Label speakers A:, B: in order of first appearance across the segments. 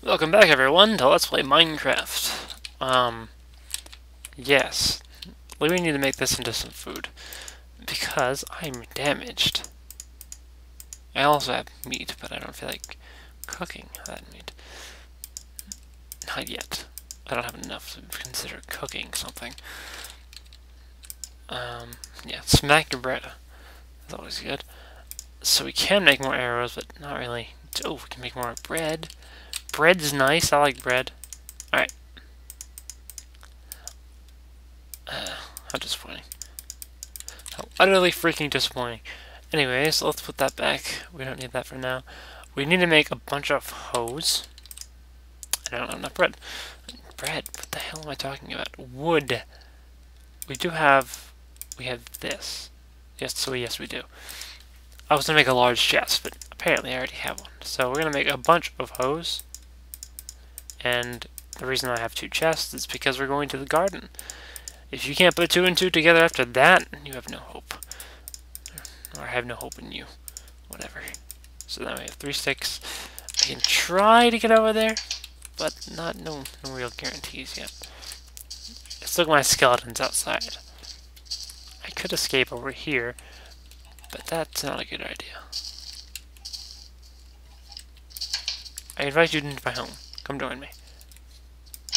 A: Welcome back everyone to Let's Play Minecraft. Um, yes. We need to make this into some food. Because I'm damaged. I also have meat, but I don't feel like cooking that meat. Not yet. I don't have enough to consider cooking something. Um, yeah, smack your bread. That's always good. So we can make more arrows, but not really. Oh, we can make more bread. Bread's nice. I like bread. Alright. Uh, how disappointing. How utterly freaking disappointing. Anyways, let's put that back. We don't need that for now. We need to make a bunch of hoes. I don't have enough bread. Bread? What the hell am I talking about? Wood. We do have... We have this. Yes, so yes we do. I was going to make a large chest, but apparently I already have one. So we're going to make a bunch of hoes. And the reason I have two chests is because we're going to the garden. If you can't put two and two together after that, you have no hope. Or I have no hope in you. Whatever. So now we have three sticks. I can try to get over there, but not no no real guarantees yet. Let's look at my skeletons outside. I could escape over here, but that's not a good idea. I invite you to into my home. Come join me.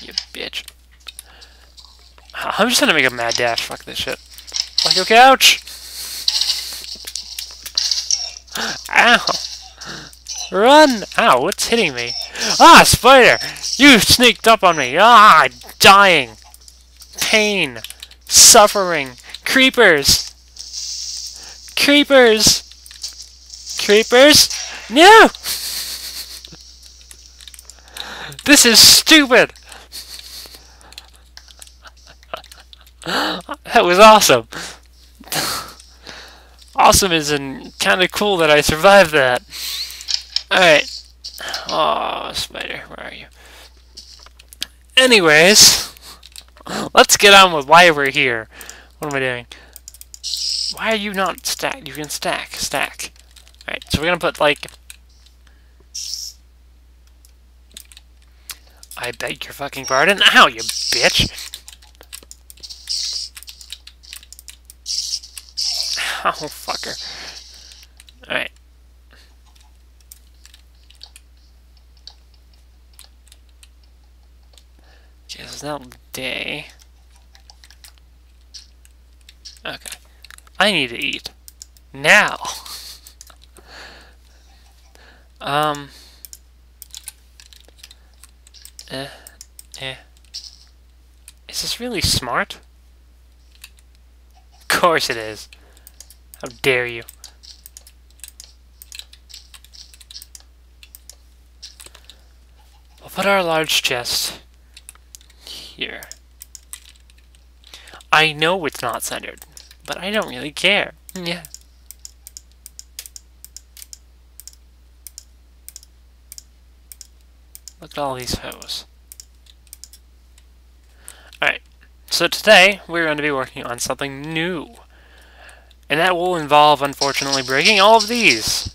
A: You bitch. I'm just gonna make a mad dash. Fuck this shit. Like, okay, ouch! Ow! Run! Ow, what's hitting me? Ah, spider! You sneaked up on me! Ah, dying! Pain! Suffering! Creepers! Creepers! Creepers! No! This is stupid! that was awesome! awesome is kind of cool that I survived that. Alright. Oh, spider, where are you? Anyways, let's get on with why we're here. What am I doing? Why are you not stacked? You can stack. Stack. Alright, so we're gonna put, like, I beg your fucking pardon. Ow, you bitch! Oh, fucker. Alright. It's now day. Okay. I need to eat. Now! um... Eh, eh. Is this really smart? Of course it is. How dare you. We'll put our large chest here. I know it's not centered, but I don't really care. Yeah. Look at all these hoes. Alright, so today we're going to be working on something new. And that will involve, unfortunately, breaking all of these.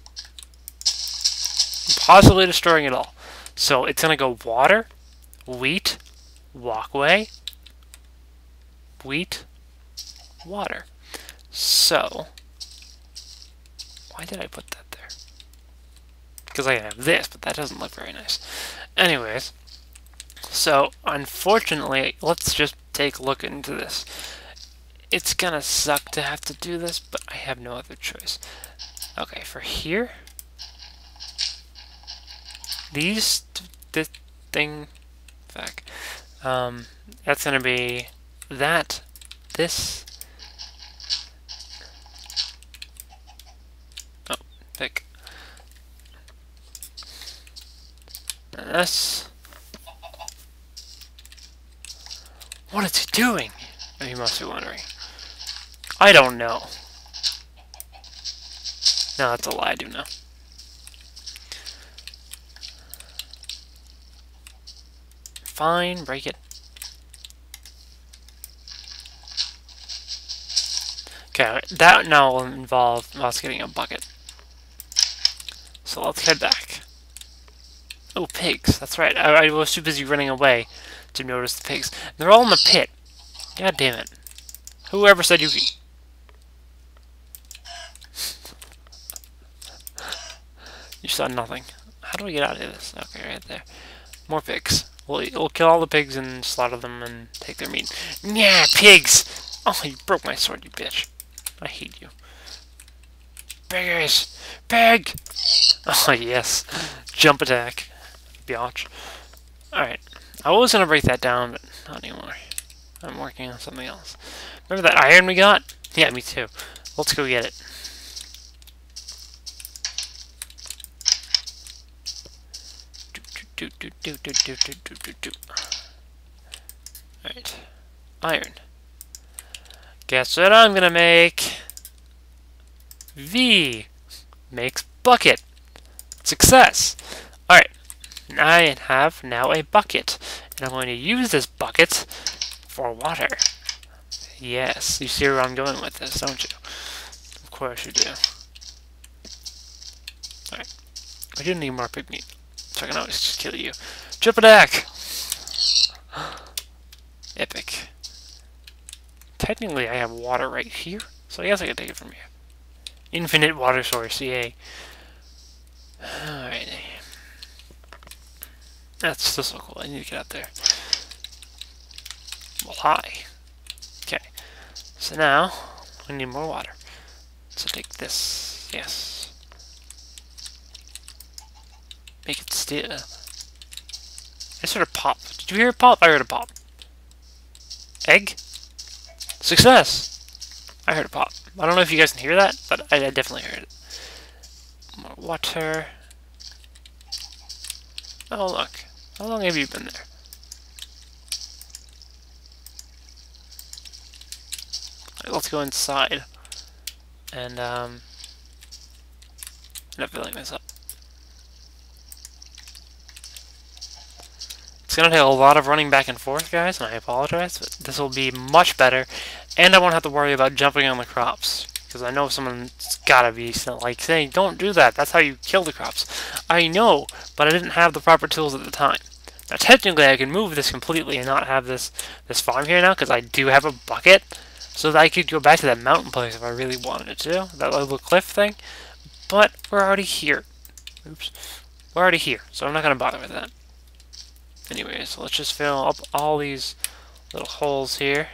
A: Possibly destroying it all. So it's going to go water, wheat, walkway, wheat, water. So, why did I put that there? Because I have this, but that doesn't look very nice. Anyways, so unfortunately, let's just take a look into this. It's gonna suck to have to do this, but I have no other choice. Okay, for here, these, this thing, fuck, um, that's gonna be that, this, oh, pick, this. What is he doing? You must be wondering. I don't know. No, that's a lie, I do know. Fine, break it. Okay, that now will involve us getting a bucket. So let's head back. Oh, pigs. That's right. I, I was too busy running away to notice the pigs. They're all in the pit. God damn it. Whoever said you... you saw nothing. How do we get out of this? Okay, right there. More pigs. We'll, we'll kill all the pigs and slaughter them and take their meat. Yeah, pigs! Oh, you broke my sword, you bitch. I hate you. Piggers! Pig! Oh, yes. Jump attack. Biatch. Alright. I was gonna break that down, but not anymore. I'm working on something else. Remember that iron we got? Yeah, me too. Let's go get it. Alright. Iron. Guess what I'm gonna make? V makes bucket. Success. I have now a bucket. And I'm going to use this bucket for water. Yes, you see where I'm going with this, don't you? Of course you do. Alright. I do need more pig meat. So I can always just kill you. Attack! Epic. Technically, I have water right here, so I guess I can take it from here. Infinite water source, yay. That's still so cool. I need to get out there. Well, hi. Okay. So now, we need more water. So take this. Yes. Make it still. Uh, I sort of pop. Did you hear a pop? I heard a pop. Egg? Success! I heard a pop. I don't know if you guys can hear that, but I, I definitely heard it. More water. Oh, look. How long have you been there? Let's go inside. And, um... I'm filling this up. It's going to take a lot of running back and forth, guys, and I apologize, but this will be much better, and I won't have to worry about jumping on the crops, because I know someone's got to be like saying, don't do that, that's how you kill the crops. I know, but I didn't have the proper tools at the time. Now, technically, I can move this completely and not have this, this farm here now, because I do have a bucket, so that I could go back to that mountain place if I really wanted to, that little cliff thing, but we're already here. Oops. We're already here, so I'm not going to bother with that. Anyway, so let's just fill up all these little holes here.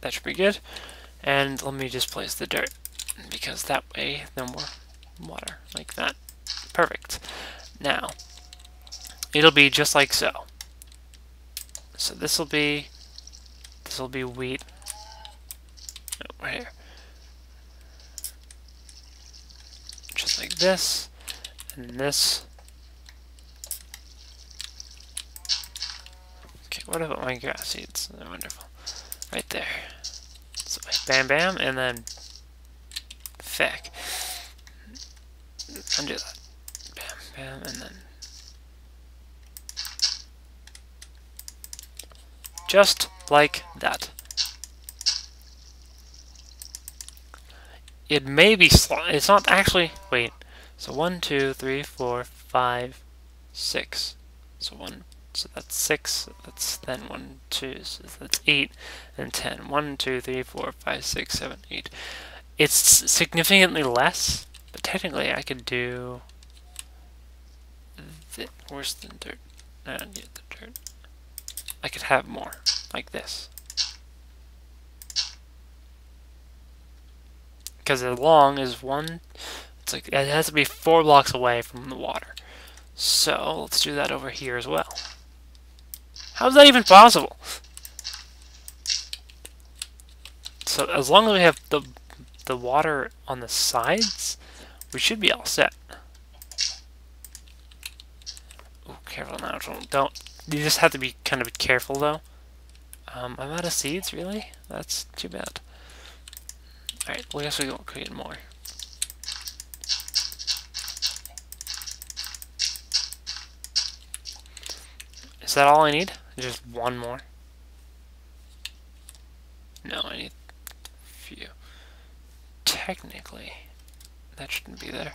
A: That should be good. And let me just place the dirt, because that way, no more water, like that. Perfect. Now, it'll be just like so. So this will be, this will be wheat. Oh, right here. Just like this, and this Okay, What about my grass seeds? They're wonderful. Right there. So bam bam and then feck. Undo that. Bam bam and then just like that. It may be it's not actually wait. So one, two, three, four, five, six. So one, so that's 6, that's then 1, 2, so that's 8, and 10. 1, 2, 3, 4, 5, 6, 7, 8. It's significantly less, but technically I could do... The, where's the dirt? Need the dirt. I could have more, like this. Because the long is one, it's like, it has to be four blocks away from the water. So, let's do that over here as well. How is that even possible? So as long as we have the the water on the sides, we should be all set. Oh, careful now! Don't, don't. You just have to be kind of careful though. Um, I'm out of seeds, really? That's too bad. Alright, well, I guess we won't create more. Is that all I need? Just one more? No, I need a few. Technically, that shouldn't be there.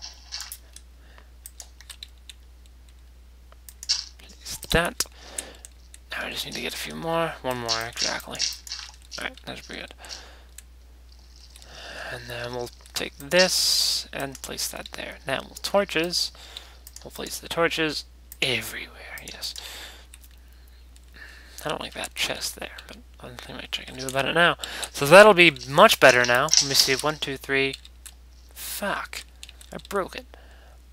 A: that. I just need to get a few more. One more, exactly. Alright, that's pretty good. And then we'll take this and place that there. Now, we'll torches. We'll place the torches everywhere, yes. I don't like that chest there, but I don't think much I can do about it now. So that'll be much better now. Let me see. One, two, three. Fuck. I broke it.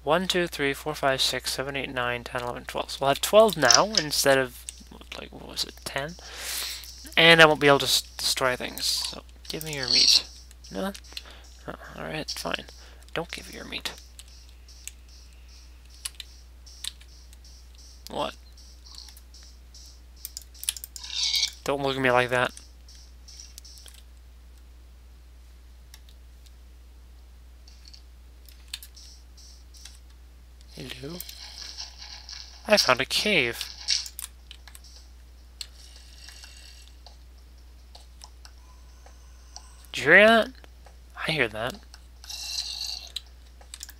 A: 1, 2, 3, 4, 5, 6, 7, 8, 9, 10, 11, 12. So we'll have 12 now instead of, like, what was it, 10? And I won't be able to destroy things. So give me your meat. No? Oh, uh, Alright, fine. Don't give me your meat. What? Don't look at me like that. Hello? I found a cave. Did you hear that? I hear that.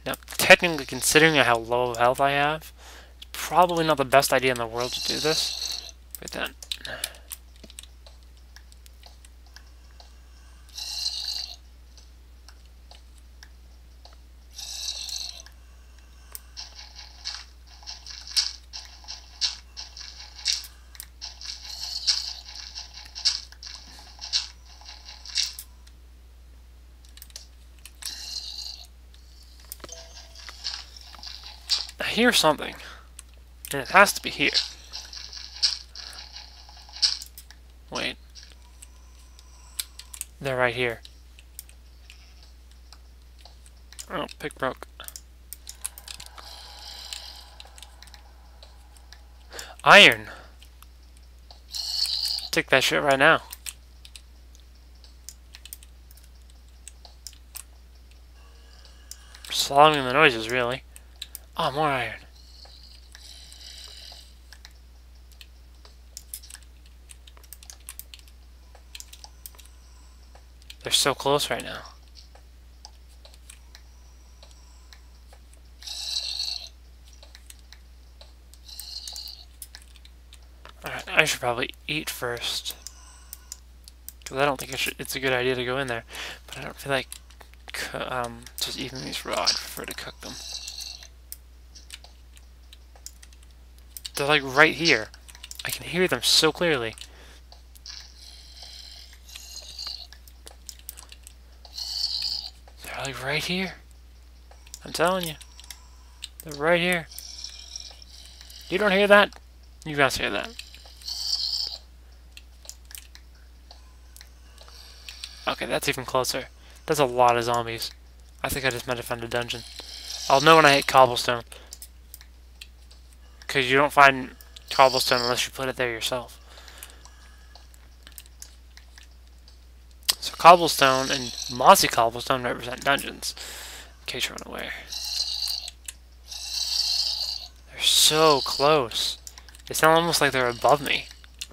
A: Now, technically, considering how low health I have, it's probably not the best idea in the world to do this. But then... hear something. And it has to be here. Wait. They're right here. Oh, pick broke. Iron! Take that shit right now. Slowing the noises, really. Oh, more iron. They're so close right now. Alright, I should probably eat first. Because I don't think should, it's a good idea to go in there. But I don't feel like um, just eating these raw. I'd prefer to cook them. They're like right here. I can hear them so clearly. They're like right here. I'm telling you. They're right here. You don't hear that? You guys hear that. Okay, that's even closer. That's a lot of zombies. I think I just might have found a dungeon. I'll know when I hit cobblestone. Because you don't find cobblestone unless you put it there yourself. So cobblestone and mossy cobblestone represent dungeons. In case you're unaware. They're so close. They sound almost like they're above me.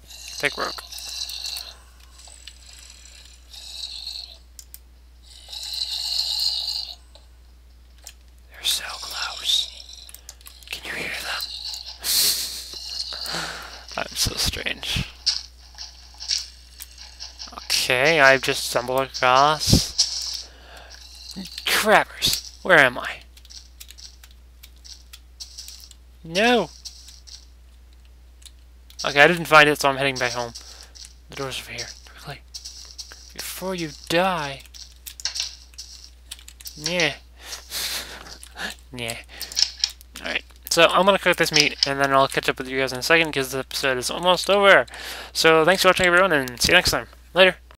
A: Thick rook. I've just stumbled across... Crappers! Where am I? No! Okay, I didn't find it, so I'm heading back home. The door's over here. Quickly. Before you die. Yeah. yeah. Alright. So I'm going to cook this meat, and then I'll catch up with you guys in a second, because the episode is almost over. So thanks for watching, everyone, and see you next time. Later.